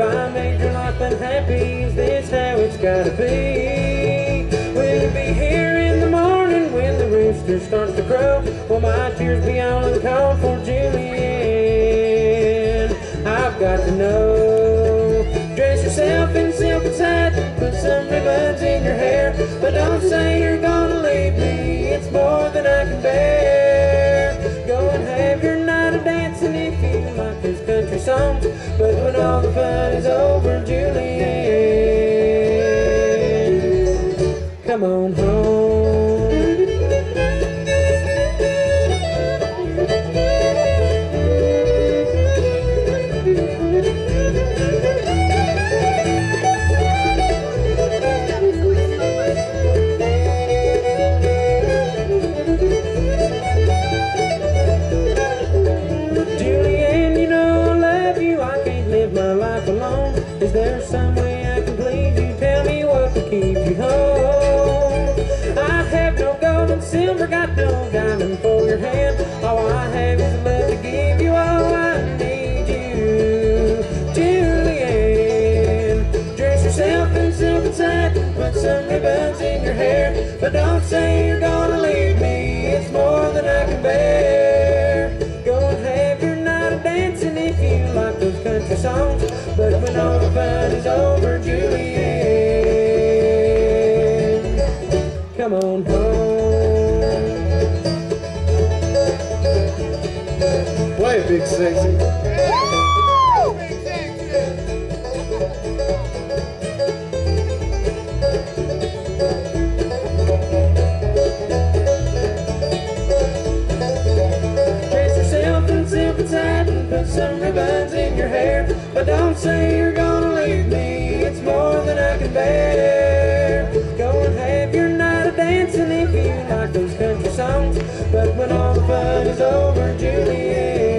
I made your life unhappy? Is this how it's gotta be? Will you be here in the morning when the rooster starts to crow? Will my tears be all uncalled for, Julie Ann? I've got to know. Dress yourself in silk and satin, put some ribbons in your hair, but don't say this. But when all the fun is over, Julian, come on home. There some way I can please you? Tell me what to keep you home. I have no gold and silver, got no diamond for your hand. All I have is love to give you. Oh, I need you, Julie Ann. Dress yourself in silk and satin, put some ribbons in your hair, but don't say you're gonna leave me. It's more than I can bear. Is over, Julie Ann, come on home. Play it, Big Sexy. Some ribbons in your hair. But don't say bear. Go and have your night of dancing if you like those country songs. But when all the fun is over, Julie Ann,